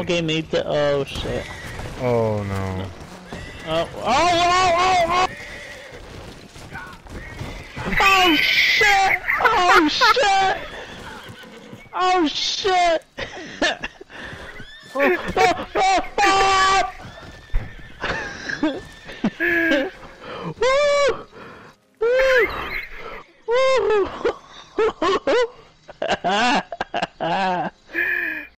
Someone gave me the- oh shit. Oh no. Oh, oh, oh, oh, oh! Oh shit! Oh shit! Oh shit! oh, oh, oh, oh! oh! Woo! Woo! Woo!